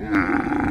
Ah.